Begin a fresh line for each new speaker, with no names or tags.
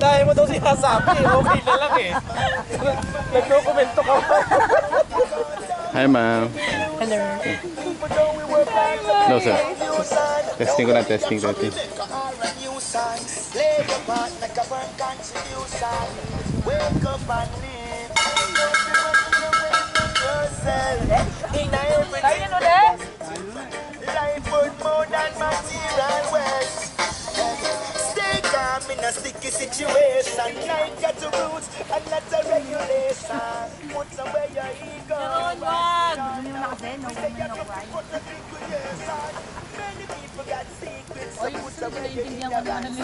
dahil mo daw sinasabi, okay na lang eh. Nagdokumento ka pa.
Hi, ma'am.
Hello.
No, sir. Testing ko na, testing, testing.
Tayo yan ulit.
Life worth more than in a sticky situation. Life got the rules and not the regulation. Put away your ego.
wag.
Say you have to put the recreation. Many people got secrets. So put away your ignorance.